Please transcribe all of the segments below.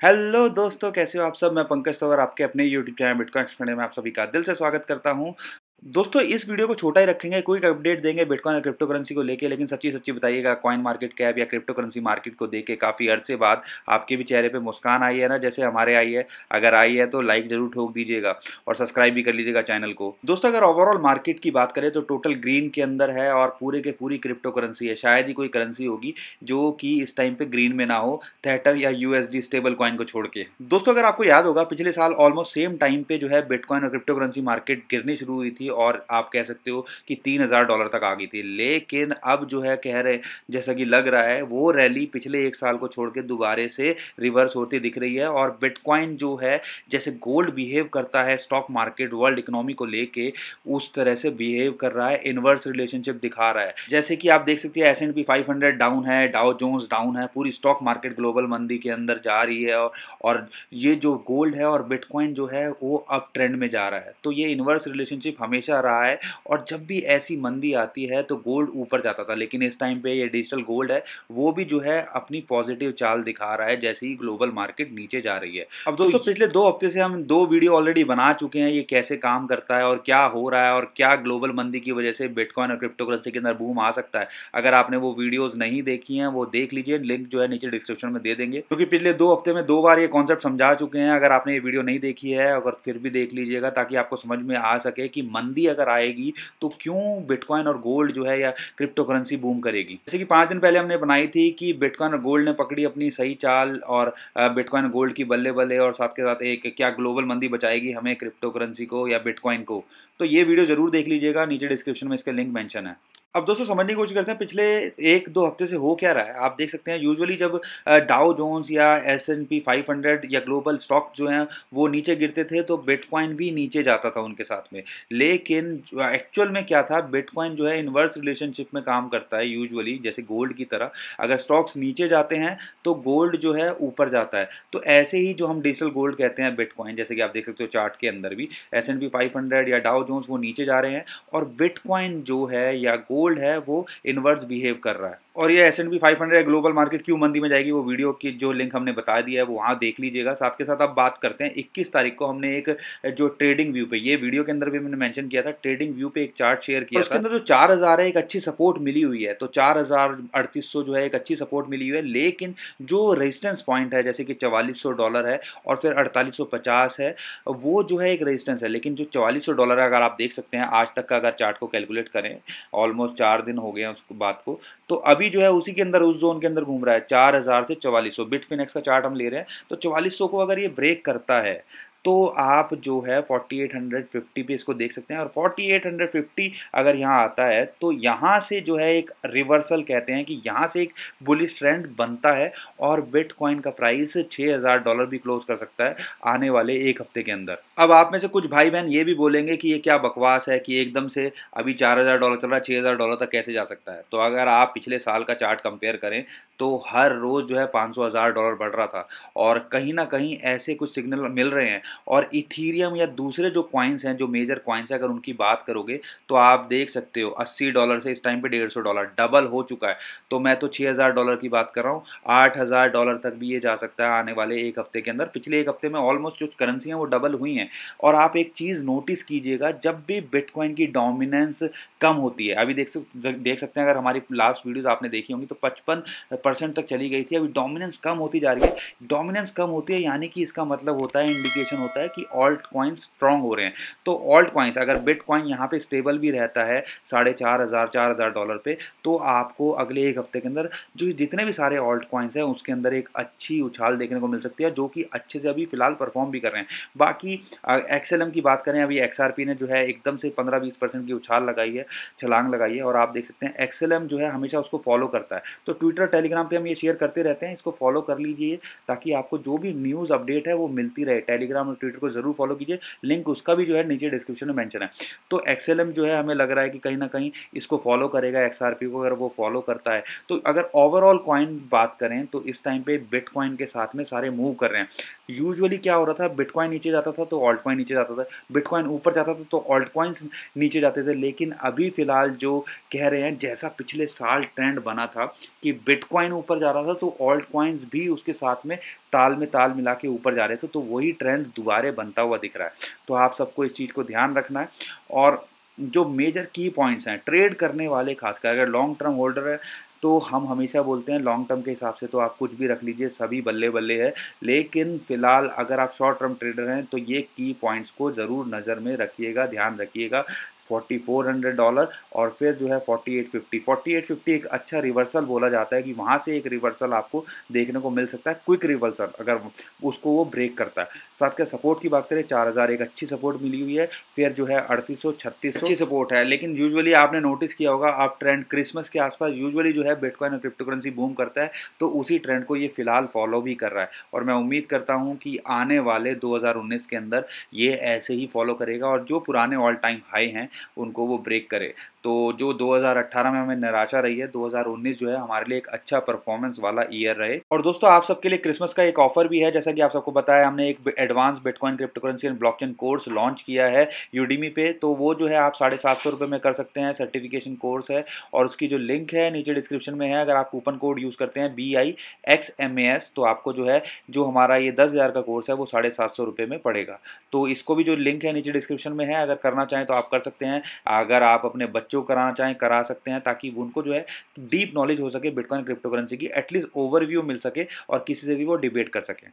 Hello दोस्तों, कैसे हो आप सब? मैं पंकज तंवर, आपके अपने यूट्यूब चैनल बिटकॉइन एक्सप्लेनर में आप सभी का दिल से स्वागत करता हूँ। दोस्तों, इस वीडियो को छोटा ही रखेंगे कोई अपडेट देंगे बिटकॉइन और क्रिप्टो करेंसी को लेके, लेकिन सच्ची सच्ची बताइएगा कॉइन मार्केट कैप या क्रिप्टो करेंसी मार्केट को देखे काफ़ी अरसे बाद आपके भी चेहरे पे मुस्कान आई है ना, जैसे हमारे आई है। अगर आई है तो लाइक ज़रूर ठोक दीजिएगा और सब्सक्राइब भी कर लीजिएगा चैनल को। दोस्तों, अगर ओवरऑल मार्केट की बात करें तो टोटल ग्रीन के अंदर है और पूरे के पूरी क्रिप्टो करेंसी है। शायद ही कोई करेंसी होगी जो कि इस टाइम पर ग्रीन में ना हो थेटर या यूएसडी स्टेबल कॉइन को छोड़ के। दोस्तों, अगर आपको याद होगा, पिछले साल ऑलमोस्ट सेम टाइम पे जो है बिटकॉइन और क्रिप्टो करेंसी मार्केट गिरनी शुरू हुई थी और आप कह सकते हो कि तीन हज़ार डॉलर तक आ गई थी। लेकिन अब जो है कह रहे जैसा कि लग रहा है वो रैली पिछले एक साल को छोड़ के दोबारे से रिवर्स होती दिख रही है और बिटकॉइन जो है जैसे गोल्ड बिहेव करता है स्टॉक मार्केट वर्ल्ड इकोनॉमी को लेके उस तरह से बिहेव कर रहा है इनवर्स रिलेशनशिप दिखा रहा है। जैसे कि आप देख सकते हैं S and P five hundred down है डाउ जोन्स डाउन है पूरी स्टॉक मार्केट ग्लोबल मंदी के अंदर जा रही है और, और ये जो गोल्ड है और बिटकॉइन जो है वो अब ट्रेंड में जा रहा है। तो ये इनवर्स रिलेशनशिप हमेशा रहा है और जब भी ऐसी मंदी आती है तो गोल्ड ऊपर जाता था लेकिन इस टाइम पे ये डिजिटल गोल्ड है वो भी जो है अपनी पॉजिटिव चाल दिखा रहा है जैसे ही ग्लोबल मार्केट नीचे जा रही है। अब दोस्तों तो पिछले दो हफ़्ते से हम दो वीडियो ऑलरेडी बना चुके हैं ये कैसे काम करता है और क्या हो रहा है और क्या ग्लोबल मंदी की वजह से बिटकॉइन और क्रिप्टो करेंसी के अंदर बूम आ सकता है। अगर आपने वो वीडियोज़ नहीं देखी हैं वो देख लीजिए लिंक जो है नीचे डिस्क्रिप्शन में दे देंगे। क्योंकि पिछले दो हफ़्ते में दो बार ये कॉन्सेप्ट समझा चुके हैं अगर आपने ये वीडियो नहीं देखी है अगर फिर भी देख लीजिएगा ताकि आपको समझ में आ सके कि मंदी अगर आएगी तो क्यों बिटकॉइन और गोल्ड जो है या क्रिप्टो करेंसी बूम करेगी? जैसे कि पाँच दिन पहले हमने बनाई थी कि बिटकॉइन और गोल्ड ने पकड़ी अपनी सही चाल और बिटकॉइन गोल्ड की बल्ले बल्ले और साथ के साथ एक क्या ग्लोबल मंदी बचाएगी हमें क्रिप्टो करेंसी को या बिटकॉइन को। तो ये वीडियो ज़रूर देख लीजिएगा, नीचे डिस्क्रिप्शन में इसका लिंक मैंशन है। अब दोस्तों, समझने की कोशिश करते हैं, पिछले एक दो हफ़्ते से हो क्या रहा है? आप देख सकते हैं यूजुअली जब डाउ जोन्स या S and P five hundred या ग्लोबल स्टॉक जो हैं, वो नीचे गिरते थे तो बिटकॉइन भी नीचे जाता था उनके साथ में। लेकिन एक्चुअल में क्या था? बिटकॉइन जो है इन्वर्स रिलेशनशिप में काम करता है यूजुअली जैसे गोल्ड की तरह। अगर स्टॉक्स नीचे जाते हैं तो गोल्ड जो है, ऊपर जाता है। तो ऐसे ही जो हम डिजिटल गोल्ड कहते हैं बिटकॉइन जैसे कि आप देख सकते हो चार्ट के अंदर भी S and P five hundred या डाउ जोन्स वो नीचे जा रहे हैं, और बिटकॉइन जो है, या गोल्ड गोल्ड है वो इनवर्स बिहेव कर रहा है। और ये S and P five hundred global market क्यों मंदी में जाएगी वो वीडियो की जो लिंक हमने बता दिया है वो वहाँ देख लीजिएगा। साथ के साथ अब बात करते हैं 21 तारीख को हमने एक जो ट्रेडिंग व्यू पे ये वीडियो के अंदर भी मैंने मेंशन किया था ट्रेडिंग व्यू पे एक चार्ट शेयर किया उसके अंदर जो चार हज़ार है एक अच्छी सपोर्ट मिली हुई है। तो चार हज़ार अड़तीस सौ जो है एक अच्छी सपोर्ट मिली हुई है। लेकिन जो रेजिस्टेंस पॉइंट है जैसे कि चवालीस सौ डॉलर है और फिर अड़तालीस सौ पचास है वो जो है एक रेजिस्टेंस है। लेकिन जो चवालीस सौ डॉलर है अगर आप देख सकते हैं आज तक का अगर चार्ट को कैलकुलेट करें ऑलमोस्ट चार दिन हो गए हैं उस बात को तो अभी जो है उसी के अंदर, उस जोन के अंदर घूम रहा है। चार हज़ार से चवालीस सौ। बिट फिनेक्स का चार्ट हम ले रहे हैं। तो चवालीस सौ को अगर ये ब्रेक करता है तो आप जो है 4850 पे इसको देख सकते हैं। और 4850 अगर यहाँ आता है तो यहाँ से जो है एक रिवर्सल कहते हैं कि यहाँ से एक बुलिस ट्रेंड बनता है और बिटकॉइन का प्राइस 6000 डॉलर भी क्लोज कर सकता है आने वाले एक हफ़्ते के अंदर। अब आप में से कुछ भाई बहन ये भी बोलेंगे कि ये क्या बकवास है कि एकदम से अभी 4000 डॉलर चल रहा है 6000 डॉलर तक कैसे जा सकता है? तो अगर आप पिछले साल का चार्ट कंपेयर करें तो हर रोज़ जो है पाँच हज़ार डॉलर बढ़ रहा था। और कहीं ना कहीं ऐसे कुछ सिग्नल मिल रहे हैं और इथीरियम या दूसरे जो कॉइन्स हैं, जो मेजर कॉइन्स हैं, अगर उनकी बात करोगे तो आप देख सकते हो 80 डॉलर से इस टाइम पे डेढ़ डॉलर डबल हो चुका है। तो मैं तो 6000 डॉलर की बात कर रहा हूँ 8000 डॉलर तक भी ये जा सकता है आने वाले एक हफ़्ते के अंदर। पिछले एक हफ़्ते में ऑलमोस्ट जो करेंसी हैं, वो डबल हुई हैं। और आप एक चीज़ नोटिस कीजिएगा, जब भी बिटकॉइन की डोमिनेंस कम होती है। अभी देख देख सकते हैं, अगर हमारी लास्ट वीडियोज़ आपने देखी होंगी तो पचपन परसेंट तक चली गई थी। अभी डोमिनेंस कम होती जा रही है। डोमिनेंस कम होती है, यानी कि इसका मतलब होता है इंडिकेशन होता है कि ऑल्ट कॉइन्स स्ट्रॉन्ग हो रहे हैं। तो ऑल्ट कॉइन्स अगर बिट कॉइन यहाँ पे स्टेबल भी रहता है, साढ़े चार हज़ार चार हज़ार डॉलर पे तो आपको अगले एक हफ़्ते के अंदर जो जितने भी सारे ऑल्ट कॉइन्स हैं, उसके अंदर एक अच्छी उछाल देखने को मिल सकती है, जो कि अच्छे से अभी फ़िलहाल परफॉर्म भी कर रहे हैं। बाकी एक्सएलएम की बात करें, अभी एक्सआरपी ने जो है, एकदम से पंद्रह बीस परसेंट की उछाल लगाई है। छलांग लगाई है और आप देख सकते हैं एक्सएलएम जो है हमेशा उसको फॉलो करता है। तो ट्विटर टेलीग्राम पे हम ये शेयर करते रहते हैं, इसको फॉलो कर लीजिए ताकि आपको जो भी न्यूज़ अपडेट है वो मिलती रहे। टेलीग्राम और ट्विटर को ज़रूर फॉलो कीजिए। लिंक उसका भी जो है नीचे डिस्क्रिप्शन में मैंशन है। तो एक्सएलएम जो है हमें लग रहा है कि कहीं ना कहीं इसको फॉलो करेगा एक्सआरपी को अगर वो फॉलो करता है। तो अगर ओवरऑल कॉइन बात करें तो इस टाइम पे बिटकॉइन के साथ में सारे मूव कर रहे हैं। यूजुअली क्या हो रहा था? बिटकॉइन नीचे जाता था तो ऑल्ट कॉइन नीचे जाता था। बिटकॉइन ऊपर जाता था तो ऑल्ट कॉइन्स नीचे जाते थे। लेकिन अभी अभी फ़िलहाल जो कह रहे हैं, जैसा पिछले साल ट्रेंड बना था कि बिटकॉइन ऊपर जा रहा था तो ऑल्ट कॉइन्स भी उसके साथ में ताल में ताल मिला के ऊपर जा रहे थे तो वही ट्रेंड दोबारे बनता हुआ दिख रहा है। तो आप सबको इस चीज़ को ध्यान रखना है और जो मेजर की पॉइंट्स हैं ट्रेड करने वाले खासकर, अगर लॉन्ग टर्म होल्डर है तो हम हमेशा बोलते हैं लॉन्ग टर्म के हिसाब से तो आप कुछ भी रख लीजिए, सभी बल्ले बल्ले है, लेकिन फ़िलहाल अगर आप शॉर्ट टर्म ट्रेडर हैं तो ये की पॉइंट्स को ज़रूर नज़र में रखिएगा, ध्यान रखिएगा। फोर्टी फोर हंड्रेड डॉलर और फिर जो है forty eight fifty forty eight fifty एक अच्छा रिवर्सल बोला जाता है कि वहाँ से एक रिवर्सल आपको देखने को मिल सकता है क्विक रिवर्सल अगर उसको वो ब्रेक करता है। साथ के सपोर्ट की बात करें, चार हज़ार एक अच्छी सपोर्ट मिली हुई है, फिर जो है अड़तीस सौ छत्तीस अच्छी सपोर्ट है, लेकिन यूजुअली आपने नोटिस किया होगा, आप ट्रेंड क्रिसमस के आसपास यूजुअली जो है बिटकॉइन और क्रिप्टो करेंसी बूम करता है तो उसी ट्रेंड को ये फ़िलहाल फॉलो भी कर रहा है। और मैं उम्मीद करता हूँ कि आने वाले 2019 के अंदर ये ऐसे ही फॉलो करेगा और जो पुराने ऑल टाइम हाई हैं उनको वो ब्रेक करे। तो जो 2018 में हमें निराशा रही है 2019 जो है हमारे लिए एक अच्छा परफॉर्मेंस वाला ईयर रहे। और दोस्तों, आप सबके लिए क्रिसमस का एक ऑफ़र भी है, जैसा कि आप सबको बताया, हमने एक advance bitcoin crypto currency and blockchain course launch किया है यूडीमी पे। तो वो जो है, आप साढ़े सात सौ रुपये में कर सकते हैं सर्टिफिकेशन कोर्स है। और उसकी जो लिंक है, नीचे डिस्क्रिप्शन में है, अगर आप कूपन कोड यूज़ करते हैं B I X M A S तो आपको जो है, जो हमारा ये दस हज़ार का कोर्स है, वो साढ़े सात सौ रुपये में पड़ेगा। तो इसको भी जो लिंक है, नीचे डिस्क्रिप्शन में है। अगर करना चाहें तो आप कर सकते हैं। अगर आप अपने बच्चों कराना चाहें, करा सकते हैं ताकि उनको जो है डीप नॉलेज हो सके बिटकॉइन क्रिप्टो करेंसी की एटलीस्ट ओवरव्यू मिल सके और किसी से भी वो डिबेट कर सकें।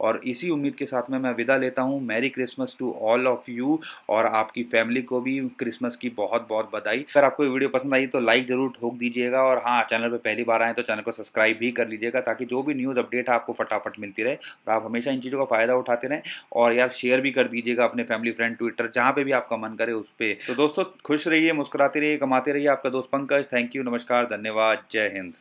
और इसी उम्मीद के साथ में मैं विदा लेता हूँ। Merry Christmas to all of you और आपकी फैमिली को भी क्रिसमस की बहुत बहुत बधाई। अगर आपको वीडियो पसंद आई तो लाइक ज़रूर ठोक दीजिएगा और हाँ चैनल पर पहली बार आए तो चैनल को सब्सक्राइब भी कर लीजिएगा ताकि जो भी न्यूज़ अपडेट है आपको फटाफट मिलती रहे और आप हमेशा इन चीज़ों का फ़ायदा उठाते रहें और यार शेयर भी कर दीजिएगा अपने फैमिली फ्रेंड ट्विटर जहाँ पे भी आपका मन करे उस पर तो दोस्तों, खुश रहिए, मुस्कुराते रहिए, कमाते रहिए आपका दोस्त पंकज। थैंक यू नमस्कार, धन्यवाद, जय हिंद।